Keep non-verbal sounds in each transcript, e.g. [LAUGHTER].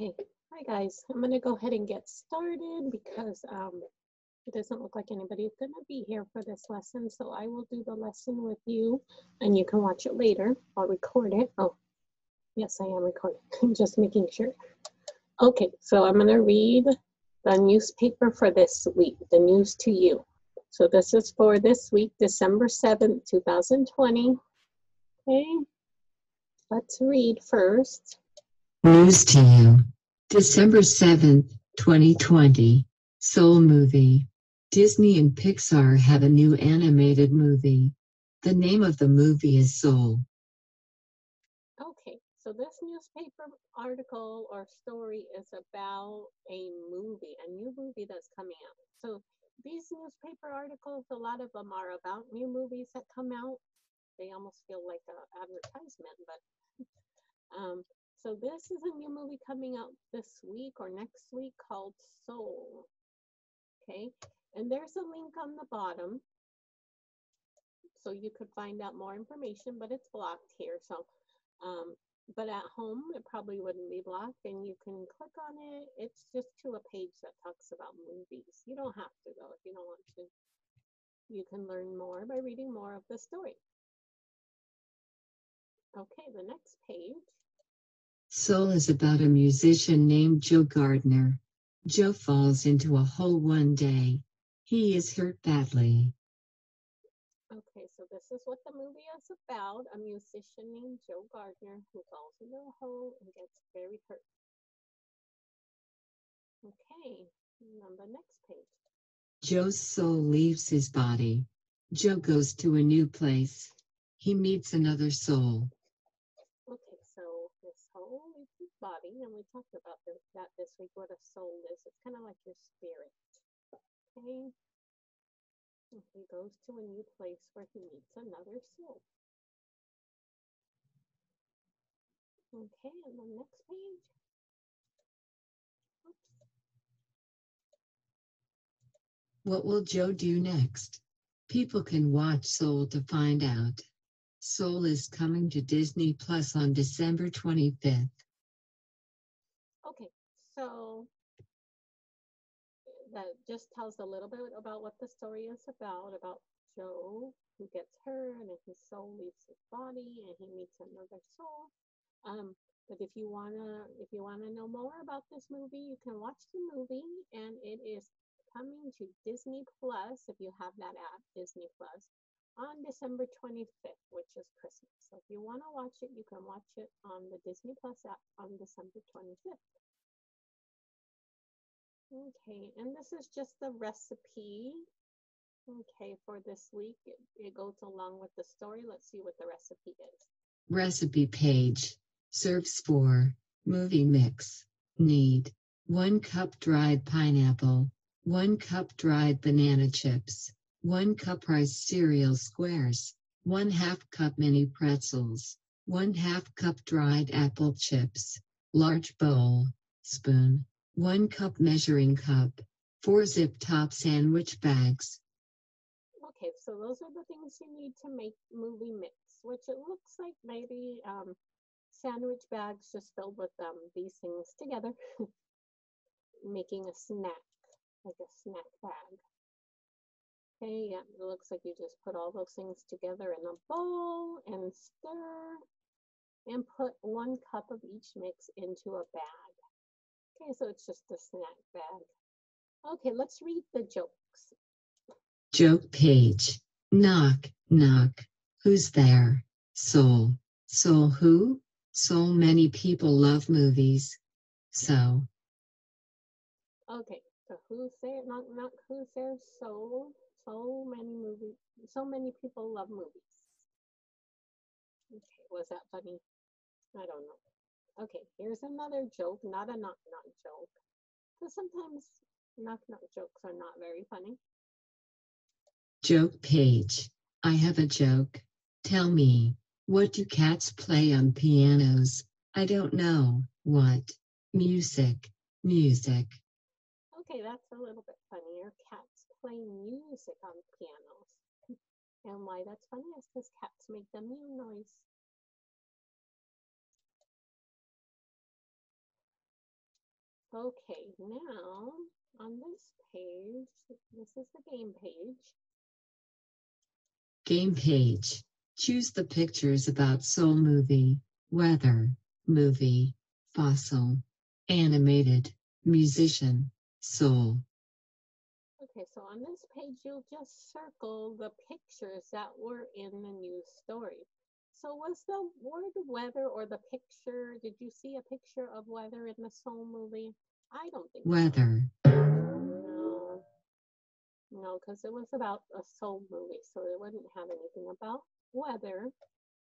Okay, hi guys. I'm gonna go ahead and get started because um, it doesn't look like anybody's gonna be here for this lesson. So I will do the lesson with you and you can watch it later. I'll record it. Oh, yes, I am recording. [LAUGHS] I'm Just making sure. Okay, so I'm gonna read the newspaper for this week, the News2You. So this is for this week, December 7th, 2020. Okay, let's read first. News2You. December 7th, 2020. Soul movie. Disney and Pixar have a new animated movie. The name of the movie is Soul. Okay, so this newspaper article or story is about a movie, a new movie that's coming out. So these newspaper articles, a lot of them are about new movies that come out. They almost feel like an advertisement, but um, so this is a new movie coming out this week or next week called Soul. Okay, and there's a link on the bottom so you could find out more information, but it's blocked here. So, um, but at home it probably wouldn't be blocked, and you can click on it. It's just to a page that talks about movies. You don't have to though if you don't want to. You can learn more by reading more of the story. Okay, the next page. Soul is about a musician named Joe Gardner. Joe falls into a hole one day. He is hurt badly. Okay, so this is what the movie is about. A musician named Joe Gardner who falls into a hole and gets very hurt. Okay, on the next page. Joe's soul leaves his body. Joe goes to a new place. He meets another soul. Okay, so the soul is his body, and we talked about that this week, what a soul is. It's kind of like your spirit. Okay. He goes to a new place where he meets another soul. Okay, and the next page. Oops. What will Joe do next? People can watch Soul to find out. Soul is coming to Disney Plus on December 25th. So that just tells a little bit about what the story is about, about Joe who gets hurt and his soul leaves his body and he meets another soul. Um, but if you wanna if you wanna know more about this movie, you can watch the movie and it is coming to Disney Plus if you have that app, Disney Plus, on December 25th, which is Christmas. So if you want to watch it, you can watch it on the Disney Plus app on December 25th. Okay, and this is just the recipe. Okay, for this week, it, it goes along with the story. Let's see what the recipe is. Recipe page. Serves for movie mix. Need 1 cup dried pineapple, 1 cup dried banana chips, 1 cup rice cereal squares, 1 half cup mini pretzels, 1 half cup dried apple chips, large bowl, spoon, 1 cup measuring cup, 4 zip top sandwich bags. Okay, so those are the things you need to make movie mix, which it looks like maybe um, sandwich bags just filled with um, these things together, [LAUGHS] making a snack, like a snack bag. Okay, yeah, it looks like you just put all those things together in a bowl and stir and put one cup of each mix into a bag. Okay, so it's just a snack bag. Okay, let's read the jokes. Joke page. Knock, knock. Who's there? Soul. Soul who? So many people love movies. So, Okay, so who's there? Knock, knock. who's there? So so many movies. So many people love movies. Okay, was that funny? I don't know. Okay, here's another joke, not a knock knock joke. Because sometimes knock knock jokes are not very funny. joke page. I have a joke. Tell me, what do cats play on pianos? I don't know. What? Music. Music. Okay, that's a little bit funnier. Cats play music on pianos. [LAUGHS] And why that's funny is because cats make the mew noise. Okay, now on this page, this is the game page. Game page. Choose the pictures about Soul Movie, Weather, Movie, Fossil, Animated, Musician, Soul. Okay, so on this page, you'll just circle the pictures that were in the news story. So was the word weather or the picture, did you see a picture of weather in the Soul movie? I don't think so. Weather. No, no, because it was about a soul movie, so it wouldn't have anything about weather.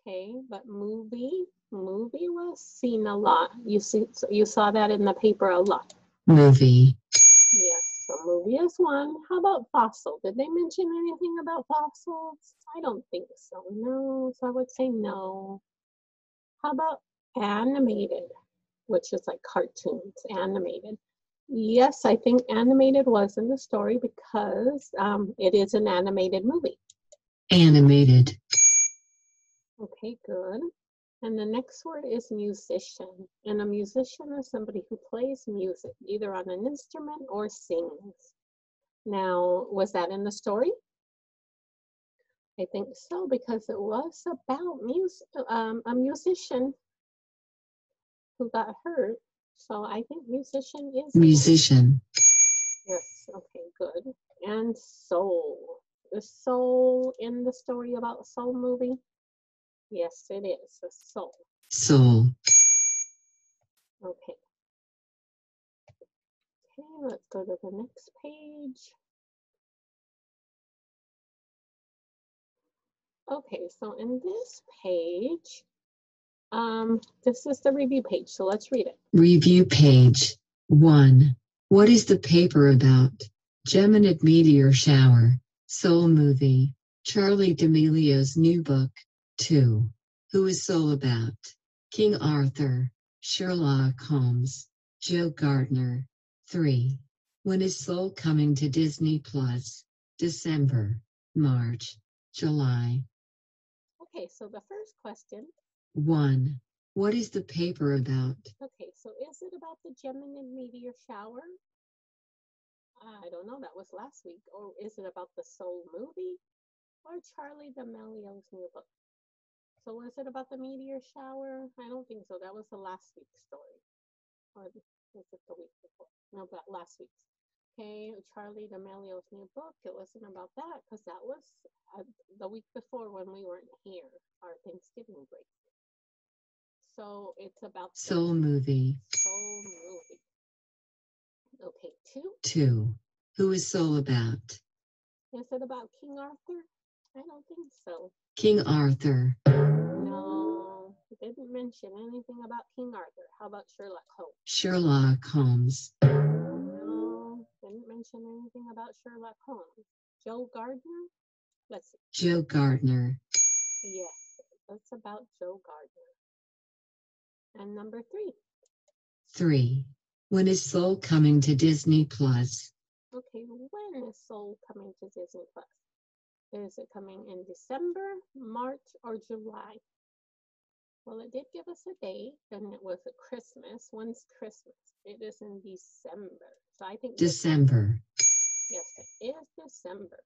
Okay, but movie, movie was seen a lot. You see, so you saw that in the paper a lot. Movie. Is one. How about fossil? Did they mention anything about fossils? I don't think so. No, so I would say no. How about animated, which is like cartoons, animated? Yes, I think animated was in the story because um, it is an animated movie. Animated. Okay, good. And the next word is musician. And a musician is somebody who plays music, either on an instrument or sings. Now, was that in the story? I think so, because it was about music, um, a musician who got hurt. So I think musician is. Musician. Yes, okay, good. And soul. Is soul in the story about soul movie? Yes, it is. A soul. Soul. Okay. Okay, let's go to the next page. Okay, so in this page, um, this is the review page, so let's read it. Review page. 1. What is the paper about? Geminid Meteor Shower. Soul Movie. Charli D'Amelio's new book. 2. Who is Soul about? King Arthur. Sherlock Holmes. Joe Gardner. 3. When is Soul coming to Disney Plus? December. March. July. Okay, so the first question, 1. What is the paper about? okay, so is it about the Geminid meteor shower? Uh, I don't know, that was last week. Or is it about the Soul movie? Or Charli D'Amelio's new book? So was it about the meteor shower? I don't think so. That was the last week's story. Or was it the week before? No, but last week's. Okay, Charli D'Amelio's new book. It wasn't about that because that was uh, the week before when we weren't here, our Thanksgiving break. So it's about the Soul Movie. Soul movie. Okay, two. 2. Who is Soul about? Is it about King Arthur? I don't think so. King Arthur. Um, it didn't mention anything about King Arthur. How about Sherlock Holmes? Sherlock Holmes. No, didn't mention anything about Sherlock Holmes. Joe Gardner? Let's see. Joe Gardner. Yes, that's about Joe Gardner. And number three. 3. When is Soul coming to Disney Plus? Okay, when is Soul coming to Disney Plus? Is it coming in December, March, or July? Well, it did give us a date, and it was a Christmas. When's Christmas? It is in December. So I think December. Yes, it is December.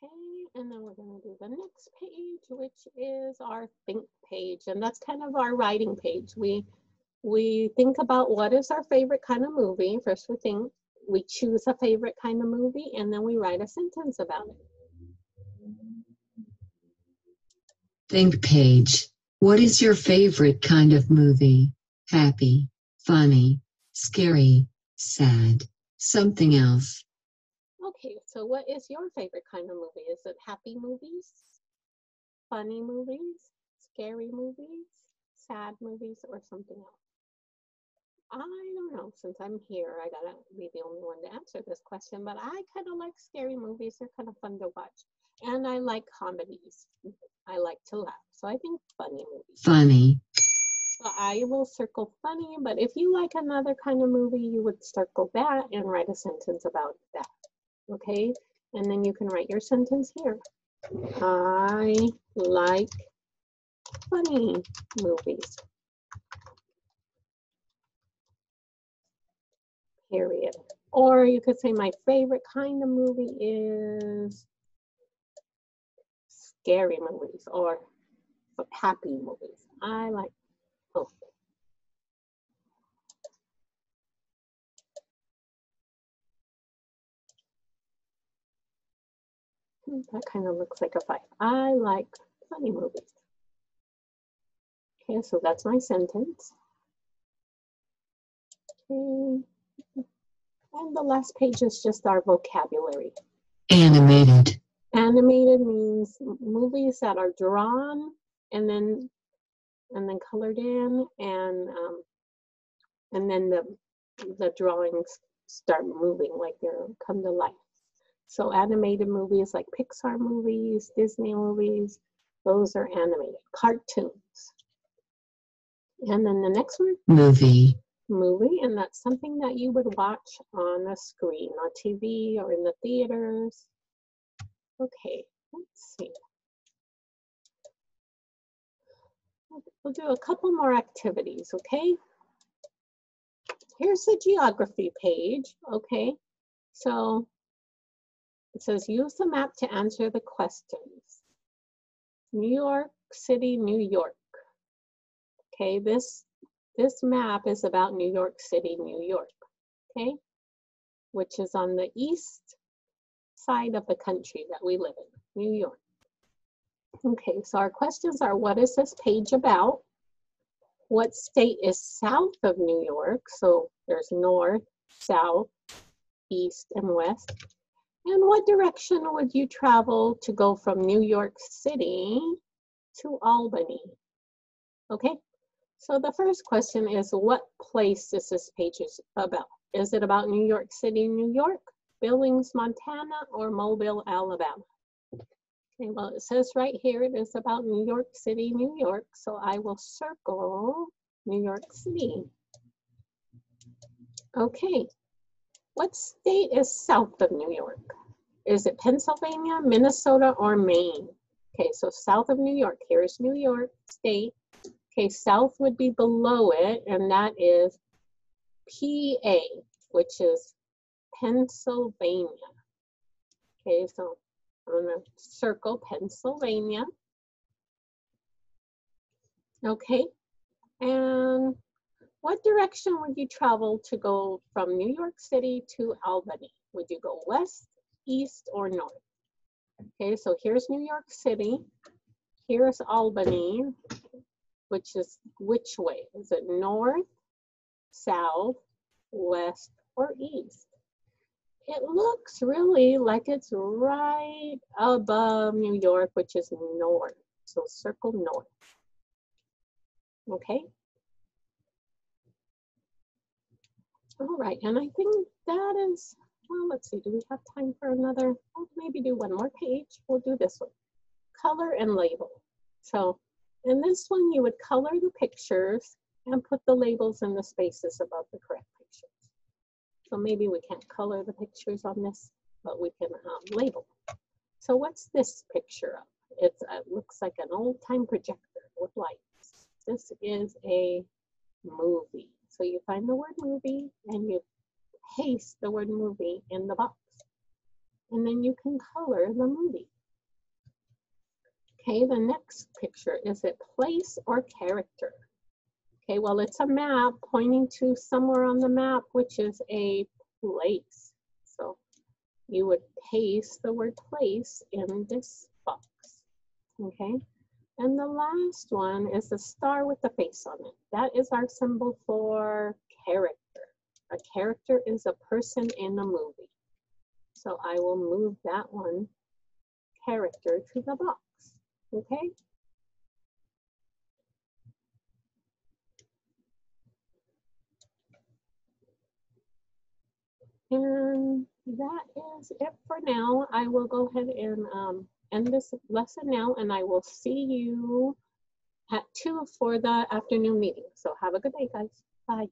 Okay, and then we're going to do the next page, which is our think page, and that's kind of our writing page. We we think about what is our favorite kind of movie. First, we think we choose a favorite kind of movie, and then we write a sentence about it. Think page. What is your favorite kind of movie? Happy, funny, scary, sad, something else. Okay, so what is your favorite kind of movie? Is it happy movies, funny movies, scary movies, sad movies, or something else? I don't know. Since I'm here, I gotta be the only one to answer this question, but I kind of like scary movies. They're kind of fun to watch. And I like comedies. I like to laugh. So I think funny movies. Funny. So I will circle funny, but if you like another kind of movie, you would circle that and write a sentence about that. Okay? And then you can write your sentence here. I like funny movies. period. Or you could say my favorite kind of movie is scary movies or happy movies. I like both. Hmm, That kind of looks like a five. I like funny movies. Okay, so that's my sentence. Okay. And the last page is just our vocabulary. animated, Animated means movies that are drawn and then and then colored in and um, and then the the drawings start moving like they're come to life. So animated movies like Pixar movies, Disney movies, those are animated. Cartoons. And then the next one movie, movie, and that's something that you would watch on a screen, on TV, or in the theaters. Okay, let's see. We'll do a couple more activities, okay? Here's the geography page, okay? So it says use the map to answer the questions. New York City, New York. Okay, this this map is about New York City, New York, okay? Which is on the east side of the country that we live in, New York. Okay, so our questions are what is this page about? What state is south of New York? So there's north, south, east, and west. And what direction would you travel to go from New York City to Albany? Okay, so the first question is what place is this page is about? Is it about New York City, New York, Billings, Montana, or Mobile, Alabama? Okay, well, it says right here it is about New York City, New York, so I will circle New York City. Okay, what state is south of New York? Is it Pennsylvania, Minnesota, or Maine? Okay, so south of New York, here's New York State. Okay, south would be below it, and that is PA, which is Pennsylvania. Okay, so I'm gonna circle Pennsylvania. Okay, and what direction would you travel to go from New York City to Albany? Would you go west, east, or north? Okay, so here's New York City. Here's Albany, which is which way? Is it north, south, west, or east? It looks really like it's right above New York, which is north. So circle north. Okay. All right, and I think that is, well, let's see, do we have time for another? I'll maybe do one more page. We'll do this one. Color and label. So in this one, you would color the pictures and put the labels in the spaces above the correct pictures. So maybe we can't color the pictures on this, but we can um, label. So what's this picture of? It's, uh, it looks like an old time projector with lights. This is a movie. So you find the word movie and you paste the word movie in the box. And then you can color the movie. Okay, the next picture, is it place or character? Okay, well, it's a map pointing to somewhere on the map, which is a place. So you would paste the word place in this box. Okay, and the last one is the star with the face on it. That is our symbol for character. A character is a person in a movie. So I will move that one character to the box. Okay? And that is it for now. I will go ahead and um, end this lesson now, and I will see you at two for the afternoon meeting. So have a good day, guys. Bye.